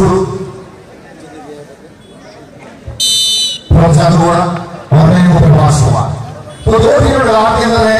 Betul. प्रोत्साहन और मैं वो पास तो दो टीम लड़ाई के अंदर है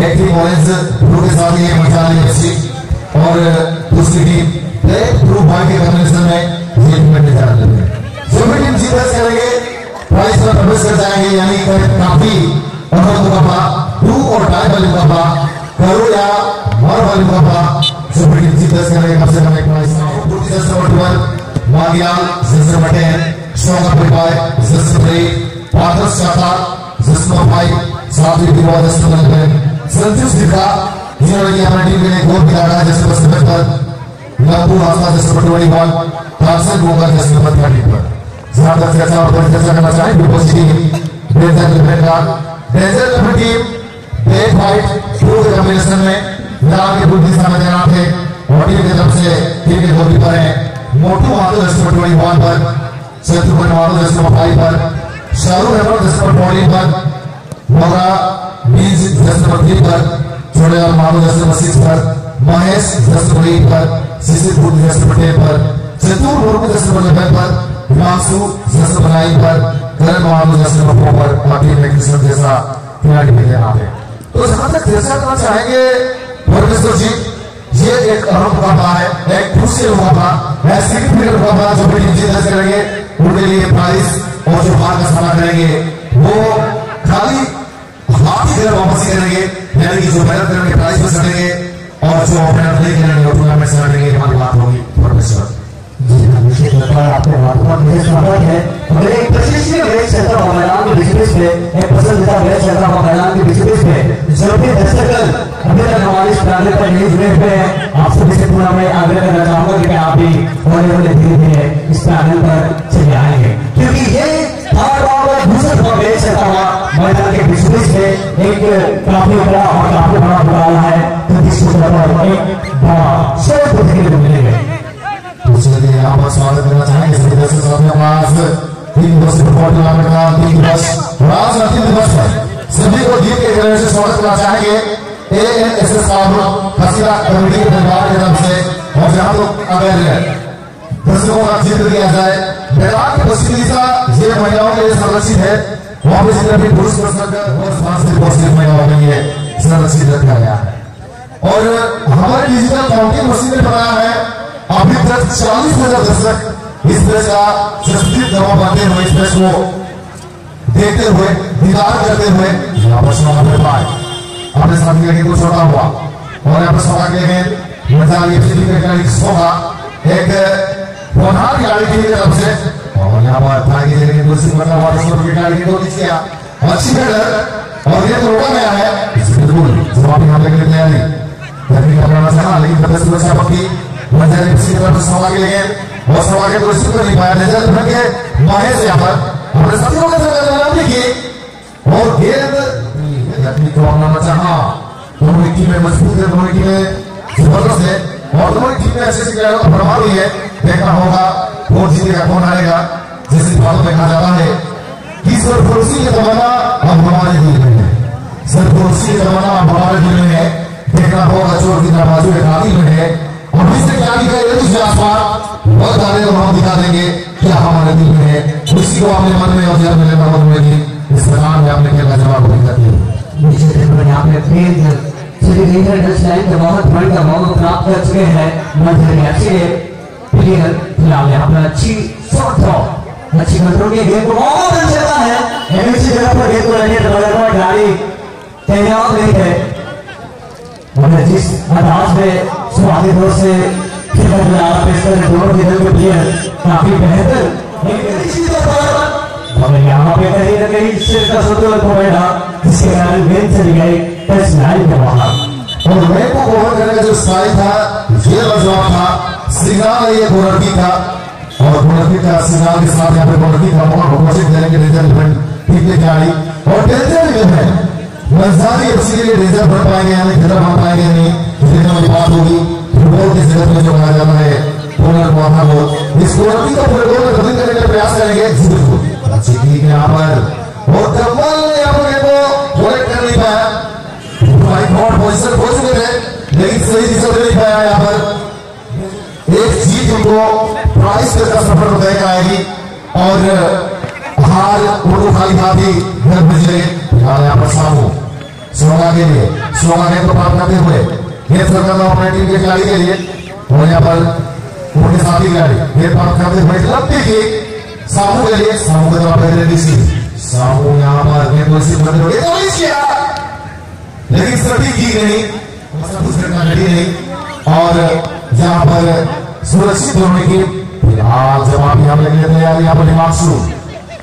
एक टीम ऑरेंज ब्लू के साथ ये मचाली एफसी और दूसरी टीम ब्लैक ब्लू बॉय के कॉम्बिनेशन में ये टीम जा जिन्होंने हमारी टीम के लिए गोल खिलाड़ा है जैसे बस नंबर पर लंबू आस्था जैसे पटवारी बॉल तारसन गोगर जैसे नंबर थर्टी पर। तक चर्चा और चर्चा करना चाहें, बिल्कुल सी डेजर लिमिटेड का डेजर लिमिटेड टीम एक फाइट टू के कॉम्बिनेशन में फ़िलहाल के बुद्धि सामने तैनात है और टीम की तरफ़ से टीम के गोलकीपर हैं। मोटू माधव दस नंबर ट्वेंटी वन पर शत्रुघ्न माधव दस नंबर फाइव पर, शाहरुख अहमद दस नंबर ट्वेंटी पर, मोरा बीज दस नंबर थ्री पर। छोड़ेलाल माधव दस नंबर सिक्स पर, महेश दस नंबर पर शिशिर बुद्ध दस नंबर पर चतुर मुर्मू दस नंबर इलेवन पर, हिमांशु नंबर नाइन पर, करण माधव दस नंबर पर पाटिल में कृष्ण जैसा खिलाड़ी भी यहाँ पे। तो जहाँ तक चर्चा करना चाहेंगे, परमेश्वर जी, ये एक अहम मुकाबला है, एक दूसरे मुकाबला है सिग्निफिकेंट मुकाबला जो भी जीत करेंगे, उनके लिए प्राइस और जो हार का सामना करेंगे, वो खाली हाथ ही वापस करेंगे यानी कि जो मेहनत करेंगे प्राइस में सड़ेंगे और जो मेहनत नहीं वो टूर्नामेंट से हमारी बात होगी। जी हाँ स्वागत है और एक प्रशिक्षण मैच रहा मैदान के बीच में एक पसंदीदा मैच रहा मैदान के बीच जो भी अभी तक हमारे इस पैनल पर नहीं जुड़े हुए हैं, आप सभी से पूरा मैं आग्रह करना चाहूँगा कि आप भी हौले हौले धीरे धीरे इस पैनल पर चले आएँगे क्योंकि ये थर्ड और दूसरा का मैच चलता हुआ मैदान के बीच में एक काफ़ी बड़ा और काफ़ी बड़ा मुकाबला है जिसको एक बड़ा मिलेगा। दूसरे दिन स्वागत करना चाहेंगे सभी तीन का तीन सभी को के से स्वागत करना चाहेंगे। से, और ज़िक्र किया ये महिलाओं के लिए संरक्षित है वहाँ पर जितने भी पुरुष प्रसंग और सांस्कृतिक पौष्टिक महिलाओं के लिए संरक्षित रखा गया और हमारे डिजिटल काउंटिंग मशीन ने बताया है। अभी तक चालीस हज़ार दर्शक इस प्रेस का संस्कृत जमा पाते हुए इस प्रेस को देखते हुए दीदार करते हुए यहाँ पर समाप्त कर पाए। अपने साथी लगे को छोड़ा हुआ। और यहाँ पर सभा के लिए मज़ाक ये के सोहा एक होनहार खिलाड़ी की तरफ़ से और यहाँ पर था कि लेकिन दूसरी मतलब हमारे स्कोर के खिलाड़ी की कोशिश किया अच्छी हेडर और ये तो रोका गया है बिल्कुल जवाब यहाँ पे के लिए तैयारी तकनीक अपनाना चाहा लेकिन प्रदर्शन सुरक्षा पक्की मंजर किसी तरह सभा के लिए वो सभा के दोषी को नहीं पाया नज़र भर के महेश यहाँ पर अपने साथियों के साथ नाम लिखी और गेंद अपनी को चाहा दोनों टीम में मज़बूत है दोनों टीम में ज़बरदस्त है और दोनों टीम में ऐसे का प्रभाव है देखना होगा कौन जीतेगा कौन हारेगा, जैसे बातों में कहा जाता है कि सरफरोशी का जमाना अब हमारे दिल में है। सरफरोशी का जमाना अब हमारे दिल में है। देखना होगा, चोर की तरह बाजू एक आदि में है। और जिससे क्या दिखा ये दूसरे आसपास बहुत सारे लोग हम दिखा देंगे क्या हमारे दिल में है। उसी को अपने मन में और ध्यान में लेना मन में इस प्रकार में आपने खेल का जवाब नहीं करती नीचे देखो यहाँ पे फिर श्री डच लाइन के बहुत बड़ी का मौका प्राप्त कर चुके हैं। मध्य में प्लेयर फ़िलहाल यहाँ पर अच्छी शॉट थ्रो अच्छी कंट्रोल की गेंद को बहुत अच्छा चलता है एमएसी जगह पर गेंद को लेने तो लगा खिलाड़ी तैयार नहीं है और जिस अंदाज में शुरुआती दौर से खेल रहा है पेश दोनों के के प्लेयर काफ़ी बेहतर और यहाँ पे कहीं ना कहीं सिर का संतुलन खो जिसके कारण गेंद चली गई टच लाइन के बाहर और मैं को ओवर करने का जो स्टाइल था, ये लाजवाब था श्रृंगार ये गोरखी था, और गोरखी का श्रृंगार के साथ यहाँ पे गोरखी का मौका घोषित के रिज़ल्ट टीम के खिलाड़ी और टेंशन भी है। नजदारी एफसी के लिए रिज़ल्ट बढ़ पाएँगे यानी खत्म हो। पाएँगे नहीं देखने वाली बात होगी फुटबॉल के जगत में जो कहा जाता है पूर्ण माथा को इस गोरखी का पूरे गोल में तब्दील करने का प्रयास करेंगे। बिल्कुल अच्छी टीम यहाँ पर, और कमल ने यहाँ पर को प्रोटेक्ट कर नहीं पाया। भाई गॉड पोजीशन हो चुके थे, लेकिन सही दिशा नहीं पाया यहाँ पर। जीत उनको प्राइस का सफ़र तय कराएगी और हाल उर्दू खाली खाती घर बिजले यहाँ पर सामू सोना के लिए सोना के तो प्राप्त करते हुए ये सरकार अपने टीम के खिलाड़ी के लिए और यहाँ पर उनके साथी खिलाड़ी ये प्राप्त करते हुए लंबी की सामू के लिए सामू के द्वारा पहले डीसी सामू यहाँ पर ये इसी बंद हो गई लेकिन सभी की नहीं कुछ करना नहीं और यहाँ पर सुरक्षित होने की फ़िलहाल जवाब यहाँ पर लेने तैयार यहाँ पर हिमांशु।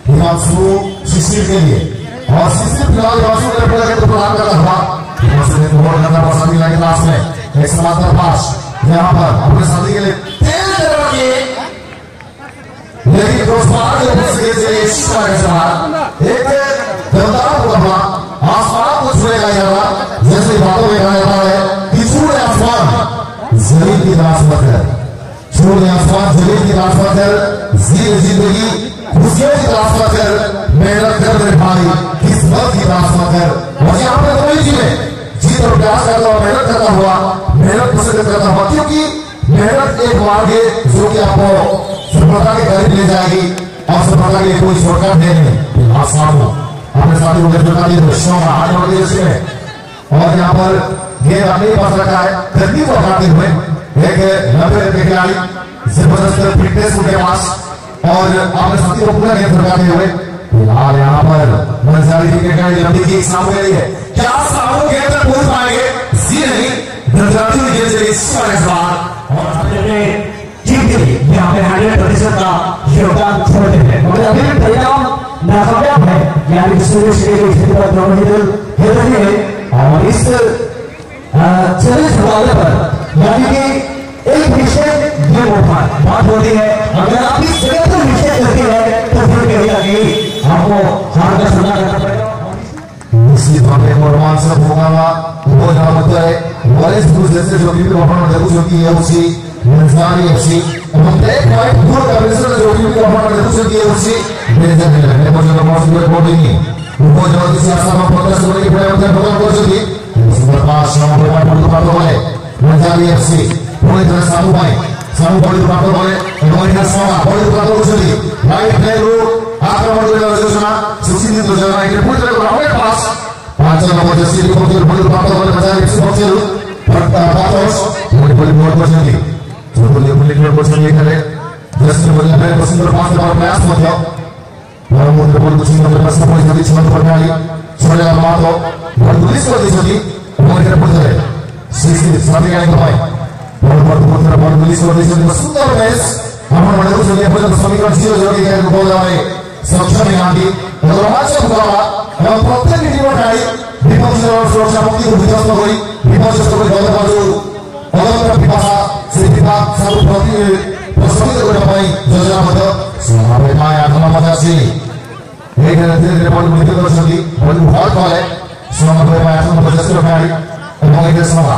हिमांशु शिशिर के लिए। और शिशिर फ़िलहाल हिमांशु के लिए तो प्रदान करता हुआ हिमांशु ने बहुत ज़्यादा पसंद किया क्लास में। एक समांतर पास यहाँ पर अपने साथी के लिए दे रखिए लेकिन दोस्तों से शिक्षा के एक आसमान को यहाँ जैसे बातों में कहा जाता है कि आसमान। की तलाश मत कर ज़मीन की कर जीव ज़िंदगी खुशियों की कर मेहनत कर मेरे भाई की कर और यहाँ पे दो ही मेहनत करता हुआ, मेहनत पसंद करता हुआ, क्योंकि मेहनत एक जो कि आपको सफलता के करीब ले जाएगी, और सफलता के कोई नहीं हो। देश में और यहाँ पर अपने पास रखा है एक के खिलाड़ी ज़बरदस्त फिटनेस उनके पास और अपने साथी को पूरा गेंद हुए। फ़िलहाल यहाँ पर मनसारी जी के लंबी की सामने है क्या सामू गेंद पहुँच पाएँगे जी नहीं इस बार और टीम के लिए यहाँ पे हंड्रेड प्रतिशत का योगदान छोड़ते हैं। मगर अभी परिणाम नाकामयाब है। यानी सूर्य के लिए पर दोनों ही खेल और इस चैलेंज मुकाबले पर, यानी कि एक विषय दो गुफा बहुत होती है, अगर आप इस जगह पर विषय करते हैं तो फिर कहीं ना कहीं हमको हार का सामना करना पड़ेगा। इसलिए हमें भगवान सब होगा वो जहाँ मतलब है, वाले स्कूल जैसे जो भी भगवान ज़रूर जो की है, उसी इंसान ही उसी। हम एक पॉइंट दूर का बिज़नेस जो भी भगवान ज़रूर जो की है, उसी। बिज़नेस में लगने पर जो नमाज़ में बोल रही है वो जो किसी आशा में फोकस करने की पड़े होते हैं भगवान को जो की उसमें पास नंबर पर तो बात हो गए मज़ा भी एफसी ପୁଣି ଥରେ ସାହୁ ପାଇଁ ସାହୁ ବଳି ପାଠ କଲେ ଏବଂ ଏଇନା ସଭା ବଳି ପାଠ କରୁଛନ୍ତି ରାଇଟ୍ ଫ୍ଲାଇରୁ ଆକ୍ରମଣ କରିବା ଯୋଜନା ସୁଶୀନ୍ଦ ଯୋଜନା ଏଇଠି ପୁଣି ଥରେ ଗ୍ରାମେ ପାସ୍ ପାଞ୍ଚ ନମ୍ବର ଜେସି କମିଟି ବଳି ପାଠ କଲେ ହଜାର ଏକଶହ ପଚିରୁ ପାଟସ୍ ପୁଣି ବଳି ମୋଟ କରିଛନ୍ତି ଯୋଗୁଲି ବୁଲିକି କରିଛନ୍ତି ଏଠାରେ ଜେସି ମଧ୍ୟ ପ୍ଲେୟର ପସନ୍ଦର ପାଞ୍ଚ ନମ୍ବର ପ୍ରୟାସ ମଧ୍ୟ ବରମୁଣ୍ଡ ବଳକୁ ସୁନ୍ଦର ପ୍ରୟାସ କରିଛନ୍ତି ସୀମାନ୍ତ ପଟ୍ଟନାୟକ ସୋରିଆ ମାହାତ ବଳି ପୁଲିସ କରିଛନ୍ତି ଏବଂ ଏଠାରେ ପୁଣି ଥରେ ଶ୍ରୀ ଶ୍ରୀ ସାଧିକାରୀଙ୍କ ପାଇଁ बहुत बहुत बहुत सारा बहुत मिली सोने से बस सुंदर मैच हमने बड़े को चलिए अपने समीकरण जीरो जीरो के कारण बोल जाए सुरक्षा में आंटी रोमांच हुआ এবং প্রত্যেক জীবনটাই বিপক্ষ সুরক্ষা মুক্তি বিধ্বস্ত করি বিপর্যস্ত করে গত বাজু অগতরা বিপাশা সেই বিপা সব প্রতি প্রস্তুত করা পাই যোজনা মতো সমাবেশ মায় এখন মত সভা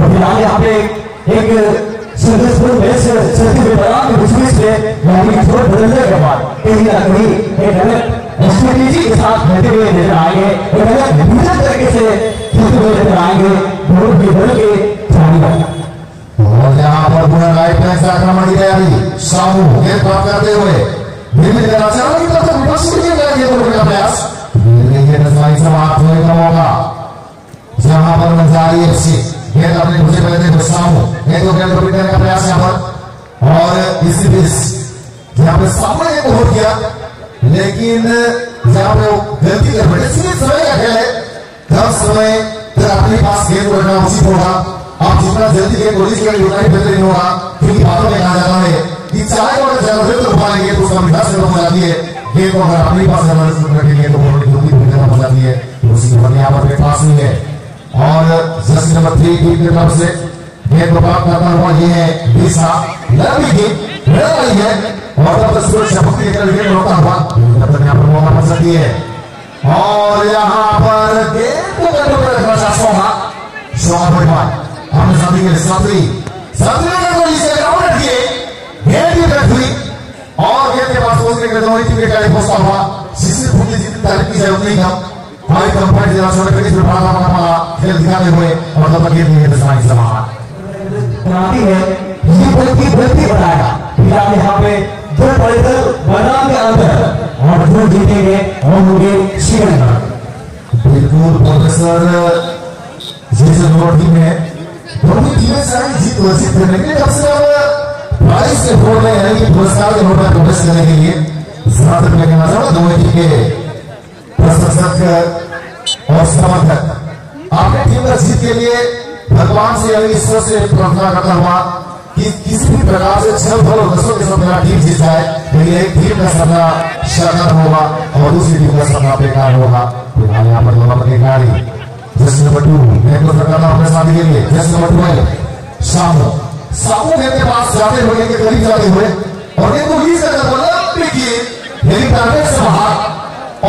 फ़िलहाल यहाँ पे एक संघर्षपूर्ण मैच चलते हुए बड़ा बीच बीच में यानी कि थोड़ा बदलने के बाद कहीं ना कहीं एक अलग स्ट्रेटेजी के साथ खेलते हुए नज़र आएँगे, एक अलग विभिन्न तरीके से खेलते हुए नज़र आएँगे, बहुत भी बदल के जाएँगे और यहाँ पर पूरा राइट बैंक से आक्रमण की तैयारी सामू गेंद प्राप्त करते हुए धीरे धीरे की से विपक्ष की गेंद गेंद रोकने प्रयास। धीरे धीरे नजराई समाप्त होने का मौका जहाँ पर नजारी एफसी गेंद अपने मुझे पहले थे सामू गेंद को गेंद को पर और इसी बीच यहाँ पे सामने एक हो किया लेकिन यहाँ पे गलती कर बैठे। इसलिए समय का खेल है। तब समय जब अपने पास गेंद रखना उचित होगा। आप जितना जल्दी गेंद को रिलीज़ करेंगे, उतना ही बेहतर नहीं होगा। क्योंकि बातों में कहा जाता है कि चाहे और ज़्यादा देर तक पाएँगे तो उसका मिठास खत्म हो जाती है। गेंद को अगर अपने पास रखेंगे तो खत्म हो जाती है। तो उसी के यहाँ पर पास हुई है। और जर्सी नंबर थ्री टीम तरफ़ से को प्राप्त करता हुआ, ये है बीसा लंबी गेंद मेरा नहीं है। और तब तक सूरज चमकती है विकेट रोका हुआ, तब तक यहाँ पर मौका बन सकती है। और यहाँ पर गेंद को पर रखना चाहता हूँ शॉट भगवान हमने साथी के साथी साथी ने को इसे काउंटर किए। गेंद भी बैठ हुई। और गेंद के पास पहुँचने के दोनों टीम के खिलाड़ी पहुँचा हुआ, शिशिर फुटली जितनी तारीफ़ की जाए उतनी कम हाई कंपाइट जरा बड़ा बड़ा बड़ा खेल दिखाते हुए, और तब तक गेंद नहीं है दसवां समान बनाती है ये बल्कि बल्कि बताएगा फ़िलहाल यहाँ पे दो पॉइंटर मैदान के अंदर और जो जीतेंगे वो होंगे बिल्कुल, प्रोफेसर, जैसे नोट है सारी जीत करने के लिए कम से कम के कि पुरस्कार के बोर्ड में प्रवेश करने के लिए मैं कहना चाहूँगा दोनों टीम के और समर्थक। आपने टीम के लिए भगवान से यानी ईश्वर से प्रार्थना करता हुआ कि किसी भी प्रकार से छल फल और दसों के साथ मेरा टीम जीत जाए लेकिन एक टीम का सपना शानदार होगा और दूसरी टीम का सपना बेकार होगा। फ़िलहाल यहाँ पर दोनों के खिलाड़ी जस्ट नंबर टू मैं तो करता हूँ अपने साथी के लिए। जस्ट नंबर टू है सामू के पास जाते हुए के करीब जाते हुए, और गेंद को करकर बल्ला पे किए लेकिन टारगेट से बाहर।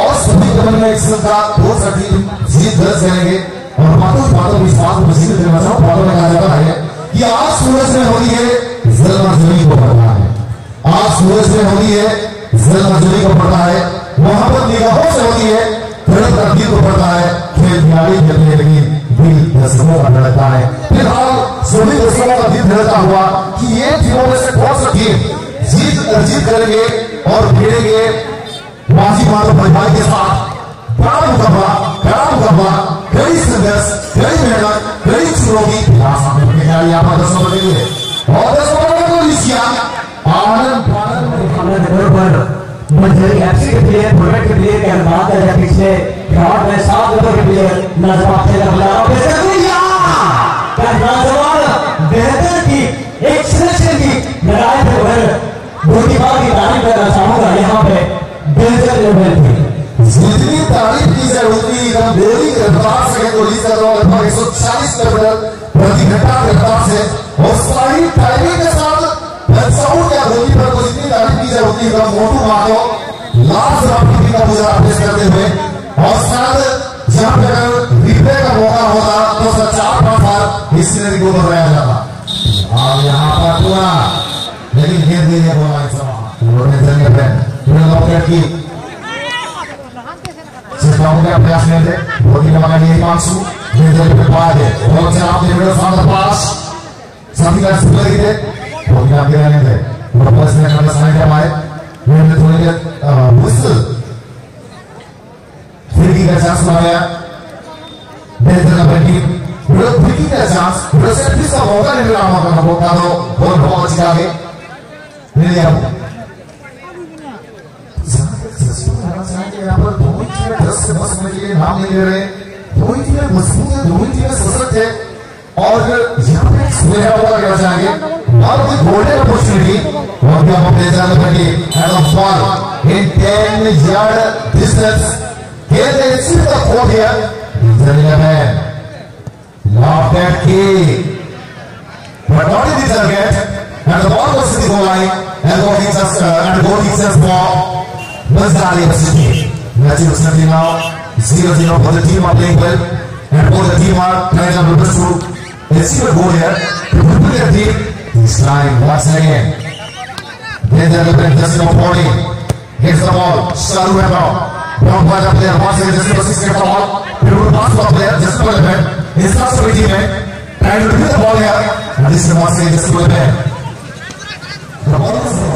और सभी कमल में एक श्रृंखला दो सटी जीत दर्ज करेंगे। और बातों बातों में इस बात को करना चाहूँ में जाता है। कि आज सूरज में होती है जलमा ज़मीन को पड़ता है आज सूरज में होती है जलमा ज़मीन को पड़ता है मोहब्बत निगाहों से होती है धड़क दिल को पड़ता है खेल खिलाड़ी खेलने लेकिन दिल दर्शकों का धड़कता है फ़िलहाल सभी दर्शकों का दिल धड़कता हुआ कि ये टीमों में से कौन सा टीम जीत जीत करेंगे और भिड़ेंगे माजी माधव भाई के साथ बड़ा मुकाबला बड़ा मुकाबला कई संघर्ष कई मेहनत कई चुनौती खिलाड़ी यहाँ पर दस नंबर लिए और दस नंबर को लिखिया आनंद हमने नंबर पर मंजरी एफसी के प्लेयर प्रोडक्ट के प्लेयर के बात है पिछले ग्राउंड में सात नंबर के प्लेयर नज़र खेल रहा है नौजवान बेहतर की एक सिलेक्शन की लड़ाई में मैं मोटी बात की तारीफ़ करना चाहूँगा यहाँ पे बेहतर लेवल की जितनी तारीफ़ की जाए उतनी गोली की रफ्तार से को लीज कर रहा हूँ लगभग एक सौ चालीस प्रति घंटा की रफ्तार से और सारी टाइमिंग के साथ दर्शकों क्या गोली पर को जितनी तारीफ़ की जाए उतनी एकदम मोटू माधव लास्ट राउंड का मुझे पेश करते हुए। और शायद जहाँ पे अगर रिप्ले का मौका होता तो उसका चार पाँच बार इस सीनरी को बनाया जाता। और यहाँ पर पूरा, लेकिन गेंद नहीं है बोला, इस समय उन्होंने जंगे पे उन्होंने की सिस्टम के प्रयास में थे बहुत ही लगा लिए पांचू ये जगह पे पाया है बहुत से आपने मेरे सामने पास सभी का सुन लगी थे बहुत ही आगे रहने थे और बस ने करना समय के हमारे मैंने थोड़ी देर मुश्किल फिरकी का चांस बनाया बेहतर का बैठी विरोध फिरकी का चांस विरोध से फिर का मौका नहीं मिला मौका मौका तो बहुत बहुत अच्छी आगे मिल गया दोनों टीमें दस से दस मिनट के लिए नाम नहीं ले रहे। दोनों टीमें मज़बूत है दोनों टीमें सशक्त है। और यहाँ पे सुनहरा मौका कहना चाहेंगे और कोई गोल्डन अपॉर्चुनिटी और क्या हम ले जाने पड़ेगी end of ball in 10 yard distance खेल दे सिर्फ़ द फोर्थ हियर ज़रिया में लॉफ दैट की but not in the target and the ball goes to the goal line. And goal hits us uh, and goal hits us for Mazdali City. Match is currently now 0-0 for the team are playing well and both the team are playing trying their best to achieve a goal here prepare their team. This line once again. Then they are just number 40 hits the ball. Sharu and now. Blocked by the player. Once again, just number 6 gets the ball. Beautiful pass the player. Just number 11. His last the. Trying to retrieve the ball here. And this is once again just number 11. The ball is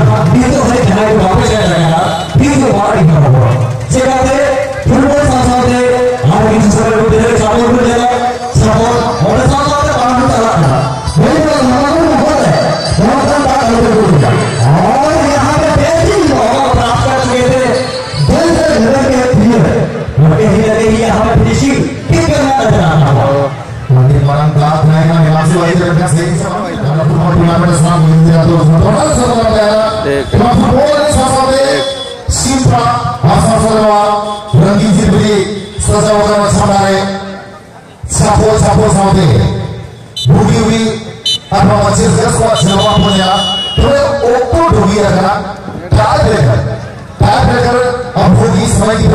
को में खिलाड़ी को वापस आ जाएगा बीच में बाहर निकल रहा है जगह पे फुटबॉल साथ साथ है और इस तरह को दे चारों को दे सपोर्ट और साथ साथ बाहर चला रहा मेरे को हमारा बहुत है बहुत सारा बात होते हुए और यहाँ पे बेहतरीन मौका प्राप्त कर चुके थे दिल से घर के प्रिय और कहीं ना यहाँ पे फिनिशिंग किक करना आ रहा है Nanti barang telat naik lagi langsung lagi dari belas ini karena football turnamen sekarang ini atau total satu negara. Cuma football ini salah satu simpra asal semua ranking jirbeli selesai orang sementara. Sapol sapol sampai budi budi apa masih sekarang squad semua punya थोड़े ऊपर डूबी रखना tyre breaker tyre breaker अब होगी समय की